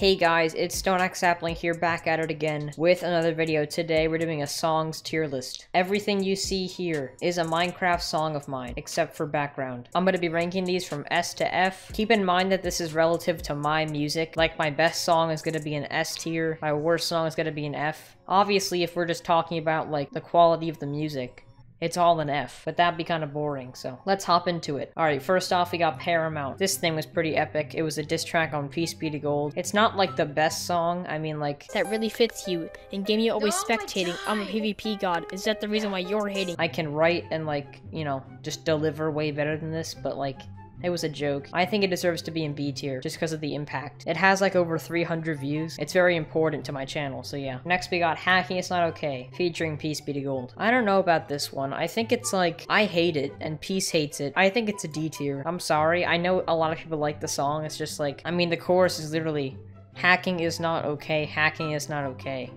Hey guys, it's StoneAxe Sapling here back at it again with another video. Today we're doing a songs tier list. Everything you see here is a Minecraft song of mine, except for background. I'm going to be ranking these from S to F. Keep in mind that this is relative to my music. Like my best song is going to be an S tier, my worst song is going to be an F. Obviously, if we're just talking about like the quality of the music, it's all an F, but that'd be kind of boring, so let's hop into it. Alright, first off, we got Paramount. This thing was pretty epic. It was a diss track on Peace Be to Gold. It's not like the best song, I mean like... That really fits you. In game you're always spectating, I'm a PvP god. Is that the reason why you're hating? I can write and like, you know, just deliver way better than this, but like, it was a joke. I think it deserves to be in B tier, just because of the impact. It has like over 300 views. It's very important to my channel, so yeah. Next we got Hacking It's Not Okay, featuring Peace Be to Gold. I don't know about this one. I think it's like, I hate it, and Peace hates it. I think it's a D tier. I'm sorry. I know a lot of people like the song. It's just like, I mean, the chorus is literally, Hacking is not okay, hacking is not okay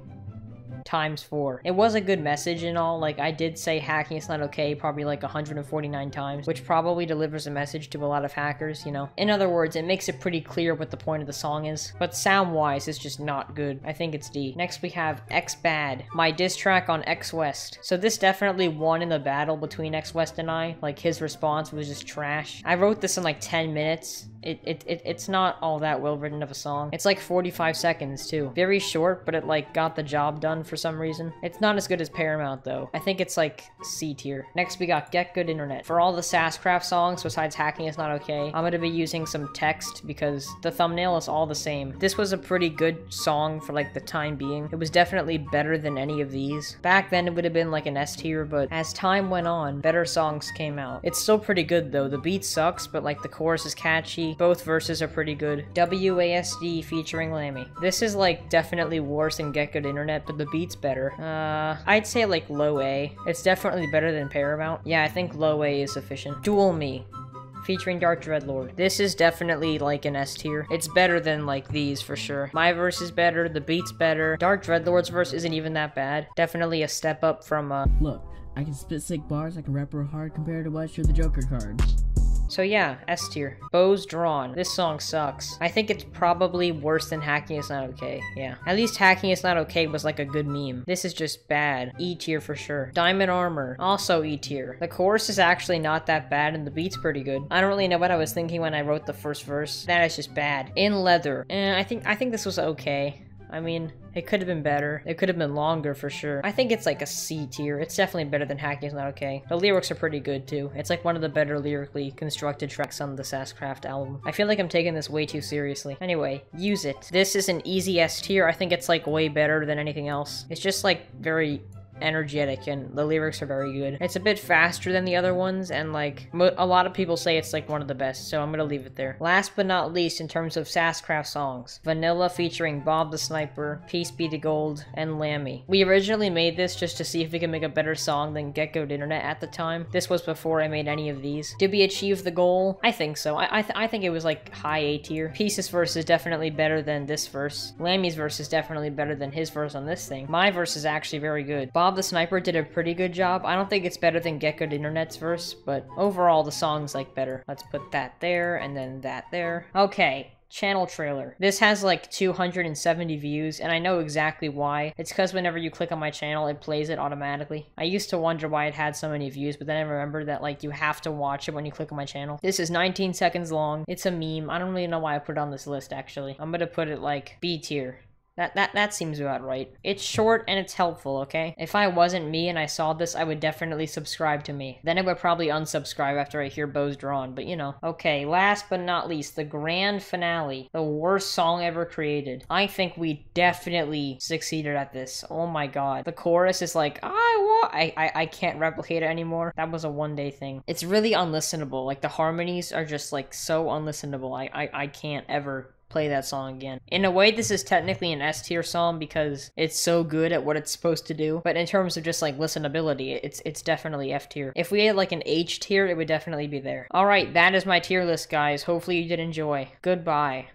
times four. It was a good message and all, like I did say hacking is not okay probably like 149 times, which probably delivers a message to a lot of hackers, you know. In other words, it makes it pretty clear what the point of the song is, but sound-wise, it's just not good. I think it's D. Next we have X Bad, my diss track on X West. So this definitely won in the battle between X West and I, like his response was just trash. I wrote this in like 10 minutes, it, it, it, it's not all that well written of a song. It's like 45 seconds too. Very short, but it like got the job done for some reason. It's not as good as Paramount though. I think it's like C tier. Next we got Get Good Internet. For all the Sascraft songs besides Hacking is Not Okay, I'm gonna be using some text because the thumbnail is all the same. This was a pretty good song for like the time being. It was definitely better than any of these. Back then it would have been like an S tier, but as time went on, better songs came out. It's still pretty good though. The beat sucks, but like the chorus is catchy both verses are pretty good. WASD featuring Lammy. This is like definitely worse than Get Good Internet, but the beat's better. Uh, I'd say like low A. It's definitely better than Paramount. Yeah, I think low A is sufficient. Duel Me featuring Dark Dreadlord. This is definitely like an S tier. It's better than like these for sure. My verse is better, the beat's better. Dark Dreadlord's verse isn't even that bad. Definitely a step up from uh Look, I can spit sick bars, I can rap real hard compared to what you're the Joker card. So yeah, S tier. Bows Drawn. This song sucks. I think it's probably worse than Hacking Is Not Okay. Yeah. At least Hacking Is Not Okay was like a good meme. This is just bad. E tier for sure. Diamond Armor. Also E tier. The chorus is actually not that bad and the beat's pretty good. I don't really know what I was thinking when I wrote the first verse. That is just bad. In Leather. Eh, I think I think this was okay. I mean, it could have been better. It could have been longer for sure. I think it's like a C tier. It's definitely better than Hacking is Not Okay. The lyrics are pretty good too. It's like one of the better lyrically constructed tracks on the Sascraft album. I feel like I'm taking this way too seriously. Anyway, use it. This is an easy S tier. I think it's like way better than anything else. It's just like very energetic and the lyrics are very good. It's a bit faster than the other ones and like a lot of people say it's like one of the best so I'm gonna leave it there. Last but not least in terms of Sascraft songs, Vanilla featuring Bob the Sniper, Peace Be to Gold, and Lammy. We originally made this just to see if we could make a better song than Get Good Internet at the time. This was before I made any of these. Did we achieve the goal? I think so. I, I, th I think it was like high A tier. Peace's verse is definitely better than this verse. Lammy's verse is definitely better than his verse on this thing. My verse is actually very good. Bob The Sniper did a pretty good job. I don't think it's better than Get Good Internet's verse, but overall the song's like better. Let's put that there and then that there. Okay, channel trailer. This has like 270 views, and I know exactly why. It's because whenever you click on my channel, it plays it automatically. I used to wonder why it had so many views, but then I remembered that like you have to watch it when you click on my channel. This is 19 seconds long. It's a meme. I don't really know why I put it on this list, actually. I'm gonna put it like B tier. That, that, that seems about right. It's short and it's helpful, okay? If I wasn't me and I saw this, I would definitely subscribe to me. Then I would probably unsubscribe after I hear Bows Drawn, but you know. Okay, last but not least, the grand finale. The worst song ever created. I think we definitely succeeded at this. Oh my god. The chorus is like, I want... I, I, I can't replicate it anymore. That was a one-day thing. It's really unlistenable. Like, the harmonies are just, like, so unlistenable. I, I, I can't ever play that song again. In a way, this is technically an S tier song because it's so good at what it's supposed to do. But in terms of just like listenability, it's it's definitely F tier. If we had like an H tier, it would definitely be there. All right, that is my tier list, guys. Hopefully you did enjoy. Goodbye.